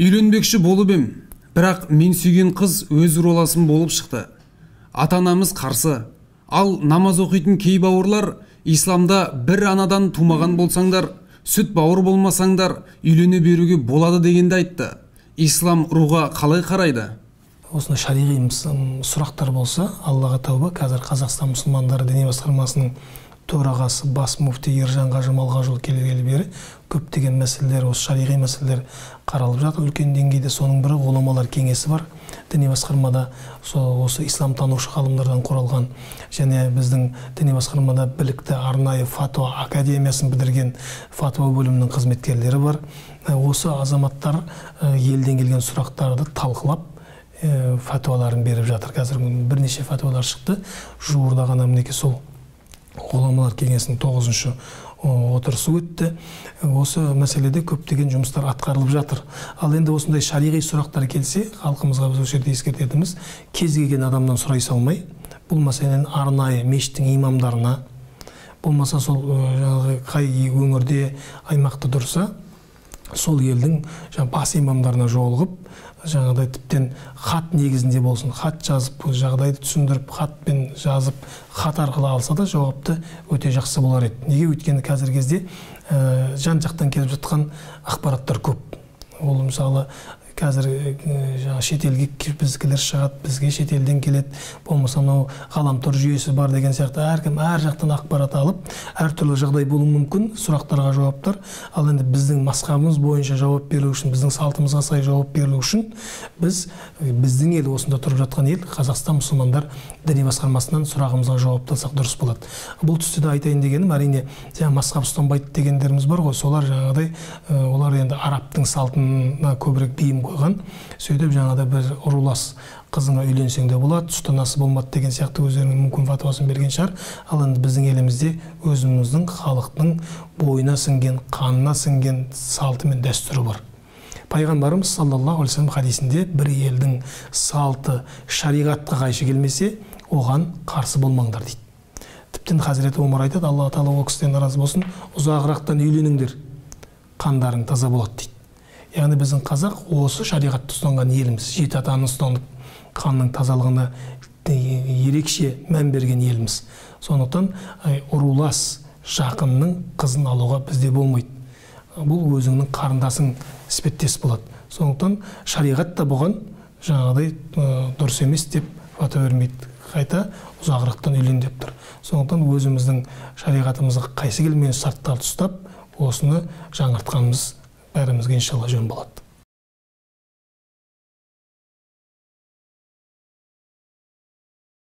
үйленбекші болып ем. Бірақ мен сүйген қыз өз роласын болып шықты. Ата анамыз қарсы. Ал намаз оқитын кей бауырлар исламда бір анадан тумаған болсаңдар сүт бауыр болмасаңдар үйлене беруге болады дегенді айтты. Ислам руға қалай қарайды? Осындай шариғи сұрақтар болса аллаға тәуба қазір қазақстан мұсылмандары діни басқармасының төрағасы бас муфти ержан қажы малғажыұлы келгелі бері көптеген мәселелер осы шариғи мәселелер қаралып жатыр. Үлкен деңгейде соның бірі ғұламалар кеңесі бар. Діни басқармада сол осы ислам танушы ғалымдардан құралған және біздің діни басқармада білікті арнайы фатуа академиясын бітірген фатуа бөлімінің қызметкерлері бар. Осы азаматтар елден келген сұрақтарды талқылап фатуаларын беріп жатыр. Қазір бірнеше фатуалар шықты. Жуырда ғана мінекей сол ғұламалар кеңесінің тоғызыншы отырысы өтті. Осы мәселеде көптеген жұмыстар атқарылып жатыр. Ал енді осындай шариғи сұрақтар келсе халқымызға біз осы жерде ескертетініміз кез келген адамнан сұрай салмай бұл мәселені арнайы мешіттің имамдарына болмаса сол жаңағы қай өңірде аймақта тұрса сол елдің жаңағы бас имамдарына жолығып жаңағыдай тіптен хат негізінде болсын хат жазып жағдайды түсіндіріп хатпен жазып хат арқылы алса да жауапты өте жақсы болар еді. Неге? Өйткені қазіргі кезде ә, жан жақтан келіп жатқан ақпараттар көп. Ол мысалы қазір жаңағы шетелге біздікілер шығады бізге шетелден келеді. Болмаса мынау ғаламтор жүйесі бар деген сияқты әркім әр жақтан ақпарат алып әртүрлі жағдай болуы мүмкін сұрақтарға жауаптар ал енді біздің масқабымыз бойынша жауап беру үшін біздің салтымызға сай жауап берілу үшін біз біздің ел осында тұрып жатқан ел қазақстан мұсылмандар діни басқармасынан сұрағымызға жауап алсақ дұрыс болады. Бұл түсте де айтайын дегенім әрине жаңағы масқап ұстанбайды дегендеріміз бар ғой. Солар жаңағыдай олар енді арабтың салтына көбірек бейім қойған сөйтіп жаңағыдай бір рулас қызыңа үйленсең де болады тұстанасы болмады деген сияқты өздерінің мүмкін фатуасын берген шығар. Ал енді біздің елімізде өзіміздің халықтың бойына сіңген қанына сіңген салты мен дәстүрі бар. Пайғамбарымыз саллаллаху алейхи вассалам хадисінде бір елдің салты шариғатқа қайшы келмесе оған қарсы болмаңдар дейді. Тіптен хазіреті омар айтады алла тағала ол кісіден наразы болсын ұзағырақтан үйленіңдер қандарың таза болады дейді. Яғни біздің қазақ осы шариғатты ұстанған еліміз жеті атаны ұстанып қанның тазалығына ерекше мән берген еліміз. Сондықтан ұрулас жақынның қызын алуға бізде болмайды. Бұл өзіңнің қарындасың іспеттес болады. Сондықтан шариғат та бұған жаңағыдай дұрыс емес деп фатуа бермейді. Қайта ұзағырақтан үйлен деп тұр. Сондықтан өзіміздің шариғатымызға қайсы келмеген шарттарды ұстап осыны жаңартқанымыз бәрімізге иншалла жөн болады.